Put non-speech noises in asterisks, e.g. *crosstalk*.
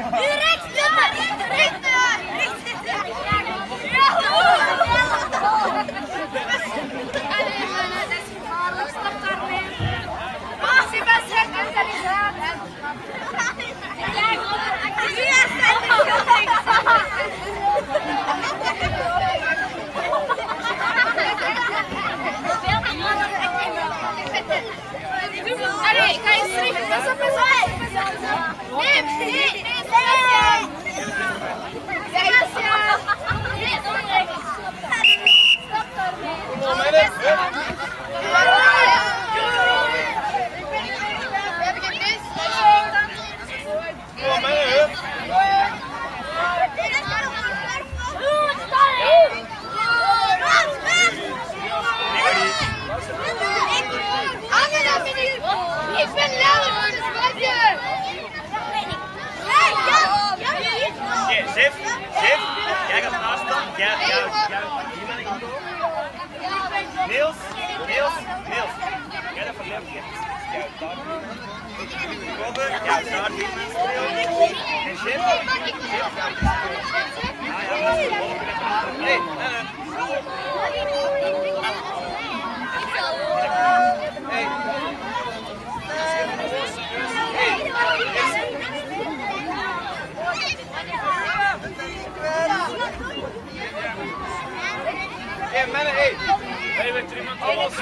yeah. *laughs* ik aan het Niels, Niels, Niels. Jij jij daar. Jij daar. En Ja, ja. Hey, mannen, hey. Hey, weet er iemand anders?